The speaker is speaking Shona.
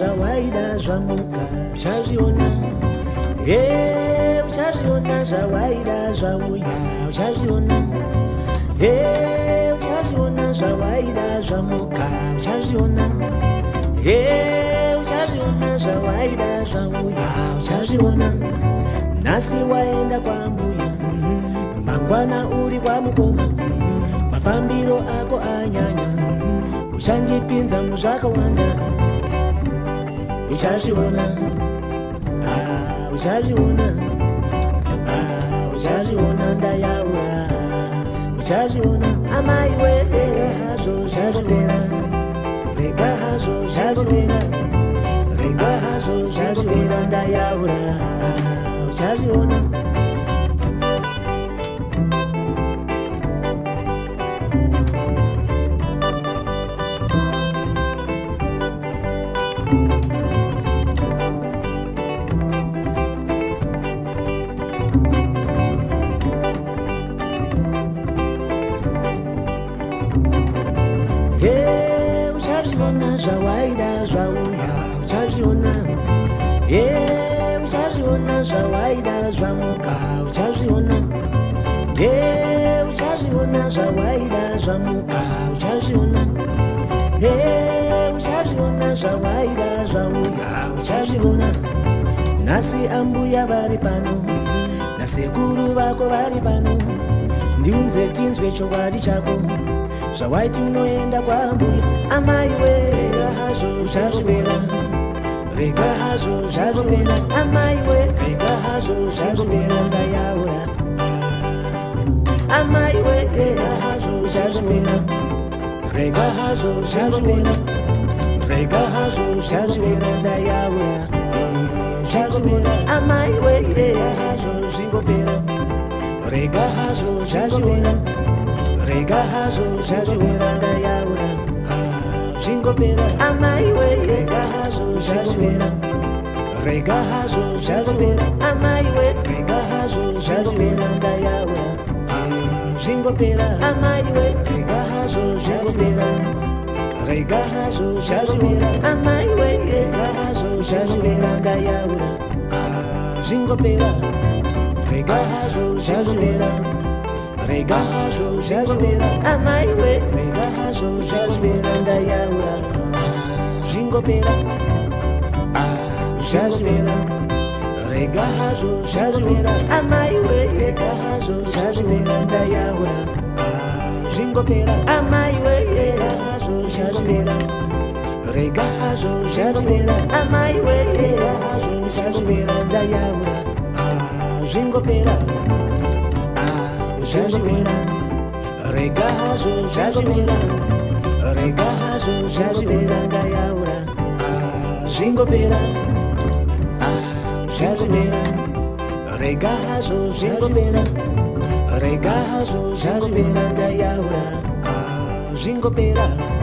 zvawaida zvamuka uchazviona e uchazviona zvawaida zvauya uchazviona e uchazviona zvawaida zvamuka uchazviona e uchazviona zvawaida zvauya uchazviona nhasi waenda kwambuya mangwana uri kwamukoma mafambiro ako anyanya uchandipinza muzvakawanda uchazviona ah, uchazviona ah, uchazviona ndayaura uchazviona amaiwe rega hazvo uchazvivera rega hazvo uchazvivera rega hazvo uchazvivera ndayaura ah, uchazviona uchazviona zvawaida zvauya uchazviona e uchazviona zvawaida zvamuka uchazviona e uchazviona zvawaida zvamuka uchazviona e uchazviona zvawaida zvauya uchazviona nhasi ambuya vari pano nasekuru vako vari pano ndiunze tinzwe chokwadi chako zvawaiti unoenda kwambuya ama Jasmina, Riga Hazu Jasmina, and my way, Riga Hazu Jasmina, Dayaura. And my way, Riga Hazu Jasmina, Riga Hazu Jasmina, Riga Hazu Jasmina, Dayaura. Jasmina, and my way, Riga Hazu Singopina, Riga Hazu Jasmina, Riga Hazu Jasmina, jangopera amaiwe regahazo jangopera regahazo jangopera amaiwe regahazo jangopera ndayaura jingopera amaiwe regahazo jangopera regahazo jangopera amaiwe regahazo jangopera ndayaura jingopera regahazo jangopera regahazo jangopera amaiwe nazvo zvazvipera ndayaura zvingopera zvazvipera rega hazvo zvazvipera amaiwe rega hazvo zvazvipera ndayaura zvingopera amaiwe rega hazvo zvazvipera rega hazvo zvazvipera amaiwe rega hazvo zvazvipera ndayaura zvingopera ah, rega hazvo zvazvibera rega hazvo zvazvibera ndayaura ah, zvingopera ah, zvazvibera rega hazvo zvingopera rega hazvo zvazvibera ndayaura ah, zvingopera ah,